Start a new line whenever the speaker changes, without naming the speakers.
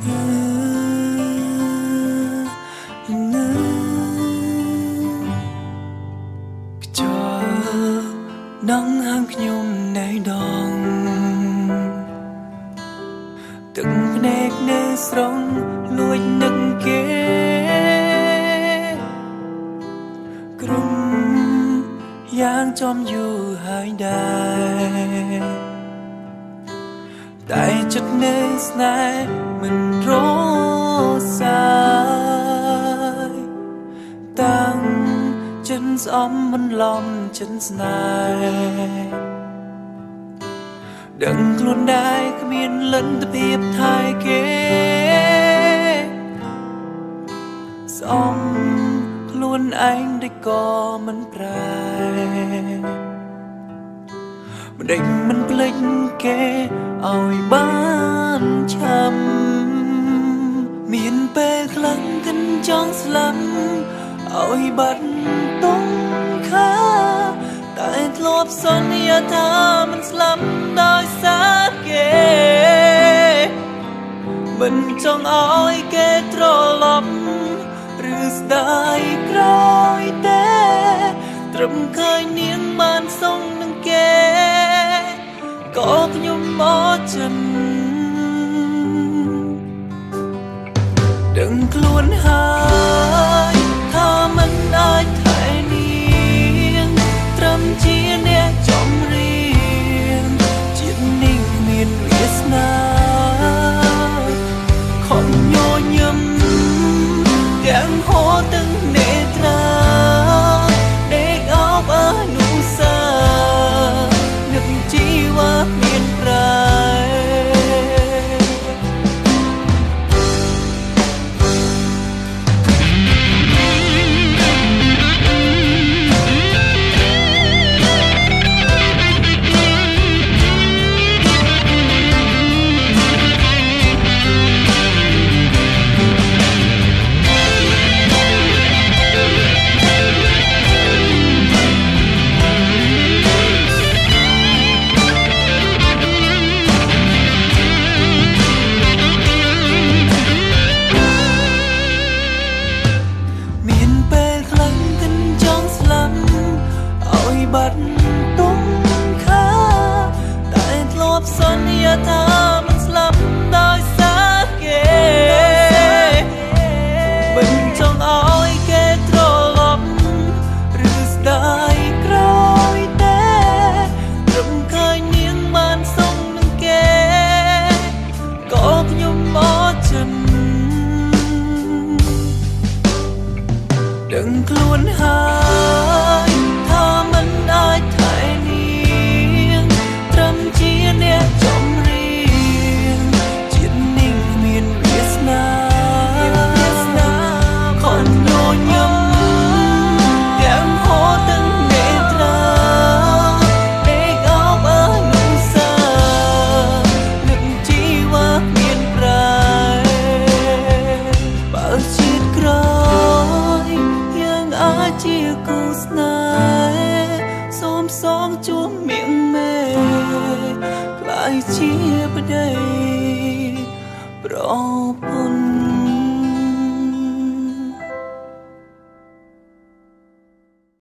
ដងហាមខ្ញុំនៅដងទឹកភ្នែកនៅស្រងលួចនឹកគេក្រុមយ៉ាងចំយូរហើយដែរ តែចិត្តនៅស្នេហ៍មិនរសាយតាំងចិនស្អំមិនឡំចិនស្នេហ៍ដឹងខ្លួនដែរគ្មានលទ្ធភាពថែគេស្អំខ្លួនឯងដូចក៏មិនប្រែមិនដេញមិនភ្លេចគេ ឲ្យបានឆាំមានពេលខ្លាំងកិនចង់ស្លាប់ឲ្យបាត់ទុំខាតែធ្លាប់សន្យាថាមិនស្លាប់ដោយសារគេមិនចង់ឲ្យគេត្រឡប់ឬស្ដាយក្រោយទេត្រឹមឃើញនាងបាន ម ដឹងខ្ស្នេហ៍សូមសងជួបមៀងមេក្លាយជាប្តី